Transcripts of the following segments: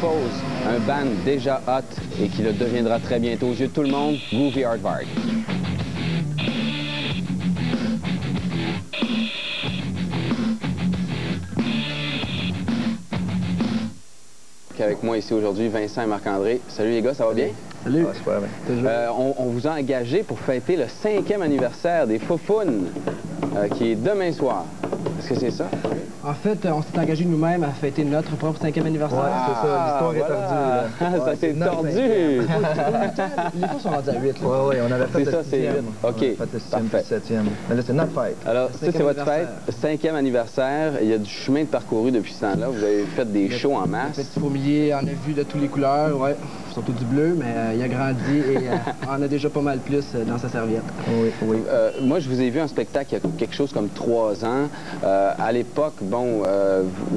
pause, un band déjà hot et qui le deviendra très bientôt aux yeux de tout le monde, Groovy Aardvark. Avec moi ici aujourd'hui, Vincent et Marc-André. Salut les gars, ça va bien? Salut. Ouais, super bien. Euh, on, on vous a engagé pour fêter le cinquième anniversaire des Foufounes, euh, qui est demain soir. Est-ce que c'est ça? En fait, on s'est engagé nous-mêmes à fêter notre propre cinquième anniversaire. Ouais, c'est ça, l'histoire est voilà. tordue, là. ça s'est tordu! Les fois sont rendus à 8. Ouais, ouais, on avait fait ça, c'est- sixième. OK, On avait fait le sixième puis parfait. le septième. Mais là, c'est notre fête. Alors, ça, c'est votre fête, cinquième anniversaire. Il y a du chemin de parcouru depuis ce temps-là. Vous avez fait des shows en masse. petit fourmilier en a vu de toutes les couleurs, ouais, surtout du bleu, mais euh, il a grandi et euh, en a déjà pas mal plus euh, dans sa serviette. Oui, oui. Euh, moi, je vous ai vu en spectacle il y a quelque chose comme trois ans. À l'époque, bon,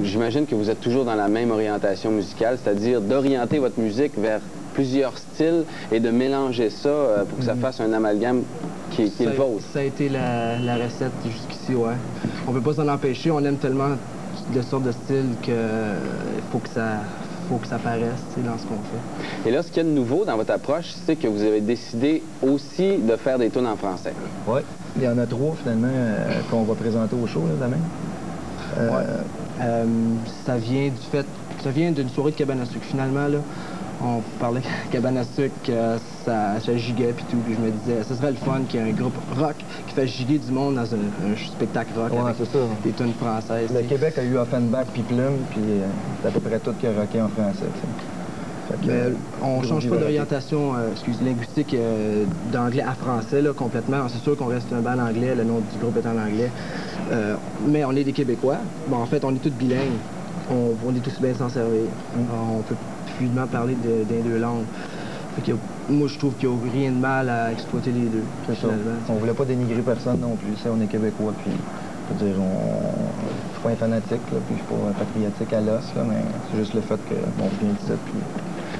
j'imagine que vous êtes toujours dans la même orientation musicale, c'est-à-dire d'orienter votre musique vers plusieurs styles et de mélanger ça pour que ça fasse un amalgame qui, est- qui est le vôtre. Ça a été la, la recette jusqu'ici, ouais. On peut pas s'en empêcher, on aime tellement de sortes de styles que faut que ça faut que ça paraisse dans ce qu'on fait. Et là, ce qu'il y a de nouveau dans votre approche, c'est que vous avez décidé aussi de faire des tunes en français. Ouais. Il y en a trois, finalement, euh, qu'on va présenter au show, là, demain. Euh, Ouais. Euh, ça vient du fait, ça vient d'une soirée de cabane à sucre. Finalement, là, on parlait cabane à sucre, euh, ça, ça giguait puis tout, puis je me disais, ce serait le fun qu'il y ait un groupe rock qui fait giguer du monde dans un, un spectacle rock Ouais, avec ça. des tunes françaises. Le. Québec a eu Offenbach puis Plume, puis euh, c'est à peu près tout qui a rocké en français. Fait que, euh, on change pas d'orientation euh, linguistique d'anglais à français là, complètement. C'est sûr qu'on reste un bal anglais, le nom du groupe est en anglais. Mais on est des Québécois. Bon, en fait, on est tous bilingues. On, on est tous bien s'en servir. Mm. On peut fluidement parler de- des deux langues. Fait que, moi, je trouve qu'il n'y a rien de mal à exploiter les deux, C'est ça. On voulait pas dénigrer personne non plus. Ça, on est québécois, puis je veux dire, on... je suis pas un fanatique, là, puis je suis pas un patriotique à l'os, là, mais c'est juste le fait que bon, on vient d'ici, puis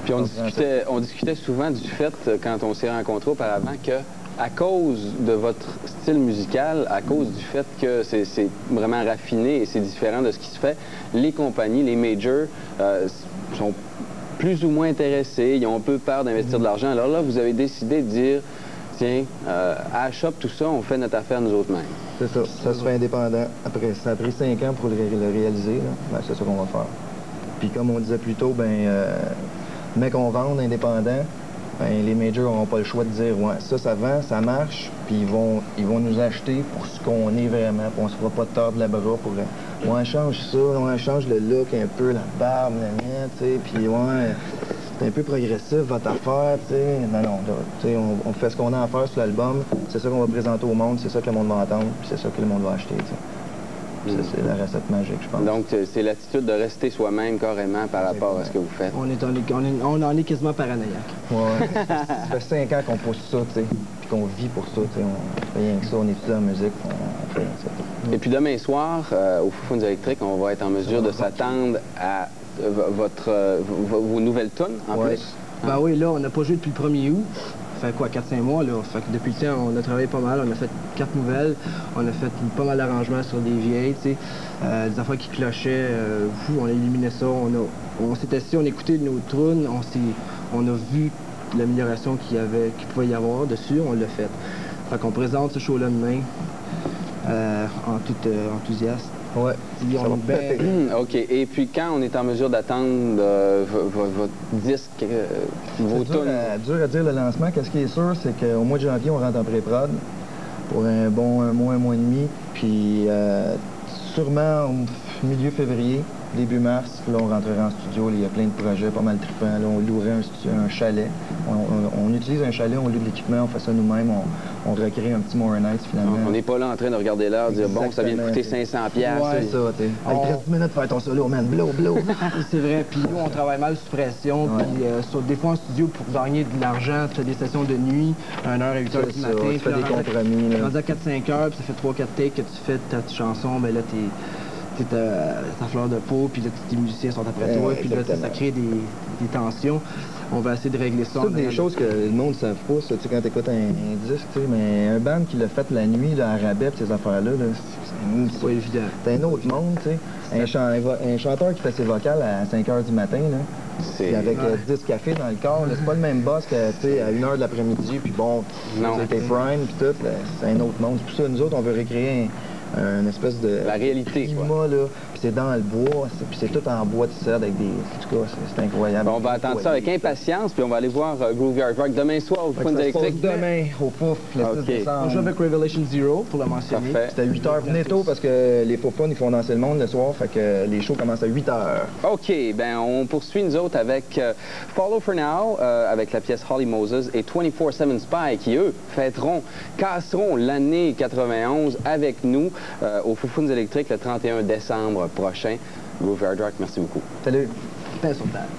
Puis on discutait, on discutait souvent du fait, euh, quand on s'est rencontrés auparavant, que à cause de votre style musical, à cause du fait que c'est c'est vraiment raffiné et c'est différent de ce qui se fait, les compagnies, les majors, euh, sont plus ou moins intéressés, ils ont un peu peur d'investir de l'argent. Alors là, vous avez décidé de dire, tiens, euh, à Shop, tout ça, on fait notre affaire nous autres mêmes. c'est ça. Ça se fait indépendant. Après, ça a pris cinq ans pour le, ré- le réaliser, là. Ben, c'est ça qu'on va faire. Puis comme on disait plus tôt, ben, euh, mais qu'on vende indépendant, ben, les majors n'auront pas le choix de dire, ouais, ça, ça vend, ça marche, puis ils vont, ils vont nous acheter pour ce qu'on est vraiment, puis on se fera pas tordre la bras pour, ouais, change ça, ouais, change le look un peu, la barbe, la mienne, tu sais, puis ouais, c'est un peu progressif, votre affaire, tu sais. Non, non, tu sais, on, on fait ce qu'on a à faire sur l'album, c'est ça qu'on va présenter au monde, c'est ça que le monde va entendre, puis c'est ça que le monde va acheter, tu sais. Ça, c'est la recette magique, je pense. Donc, c'est l'attitude de rester soi-même carrément par rapport à ce que vous faites. On, est en, on, est- on en est quasiment paranoïaque. Ouais. ça fait cinq ans qu'on pousse ça, tu sais, qu'on vit pour ça. On fait rien que ça, on étudie la musique, on, on fait ça. Et puis demain soir, euh, au Foufounes électriques, on va être en mesure de s'attendre à euh, votre, euh, vo- vos nouvelles tunes, en Ouais. plus? Ben oui, là, on n'a pas joué depuis le 1er août. Ça fait quoi, 4-5 mois, là? Fait que depuis le temps, on a travaillé pas mal. On a fait quatre nouvelles. On a fait pas mal d'arrangements sur des vieilles, tu sais. Euh, des affaires qui clochaient. euh, fou, on a éliminé ça. On, a, on s'est assis, on a écouté nos tunes. On, s'est- on a vu l'amélioration qu'il y avait, qu'il pouvait y avoir dessus. On l'a fait. Fait qu'on présente ce show-là demain euh, en tout euh, enthousiasme. Ouais. On. Hum, OK. Et puis quand on est en mesure d'attendre euh, vo- vo- votre disque, euh, vos dur tunes, à, dur à dire le lancement. Qu'est-ce qui est sûr, c'est qu'au mois de janvier, on rentre en pré-prod pour un bon un mois, un mois et demi. Puis sûrement au milieu février, début mars, là, on rentrera en studio. là, Il y a plein de projets, pas mal trippants. Là, on louerait un, chalet. On, on- on utilise un chalet, on loue de l'équipement, on fait ça nous-mêmes. On, on recrée un petit More Nights finalement. on n'est pas là en train de regarder l'heure, dire bon, ça vient de coûter Exactement. 500 piastres. Ouais, c'est ça, t'es. On- 30 minutes de faire ton solo, man. Blow, blow. C'est vrai, puis nous, on travaille mal sous pression, Ouais. puis euh, sur, des fois en studio, pour gagner de l'argent, tu fais des sessions de nuit, 1h à 8h du matin, tu fais des compromis. rendu à 4-5 heures, puis ça fait 3-4 takes que tu fais ta chanson, ben là, t'es t'es ta fleur de peau, puis là, tes musiciens sont après Ouais, toi, puis là, ça crée des, des tensions. On va essayer de régler ça. C'est des choses que le monde ne savent pas, ça, tu sais, quand tu écoutes un, un disque, tu sais, mais un band qui l'a fait la nuit, là, à rabais, ces affaires-là, là, c'est- C'est pas évident. c'est un autre monde, tu sais. Un, chan- chanteur qui fait ses vocales à 5 h du matin, là, avec euh, Ouais. 10 cafés dans le corps, c'est pas le même boss que, tu sais, à 1h de l'après-midi, puis bon, c'était prime, puis tout, c'est un autre monde. C'est pour ça, nous autres, on veut recréer un, une espèce de La réalité, quoi. climat, là, puis c'est dans le bois, c'est- puis c'est tout en bois de cèdre avec des... En tout cas, c'est- incroyable. On va attendre ça avec impatience, puis on va aller voir euh, Groovy Art Rock demain soir au passe électrique. demain, au Pouf, le Ok. 6 décembre. On joue avec Revelation Zero, pour le mentionner. Parfait. C'est à 8 h. Venez tôt parce que les faux ils font danser le monde le soir, fait que les shows commencent à 8 h. OK, ben on poursuit nous autres avec euh, Follow for Now, euh, avec la pièce Holly Moses et 24-7 Spy qui, eux, fêteront, casseront l'année 91 avec nous euh, au Foufounes électrique le 31 décembre prochain. Groovy Art Rock, merci beaucoup. Salut! Paix sur terre.